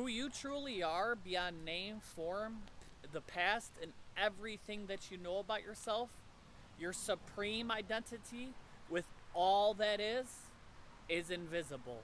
Who you truly are beyond name, form, the past, and everything that you know about yourself, your supreme identity with all that is, is invisible.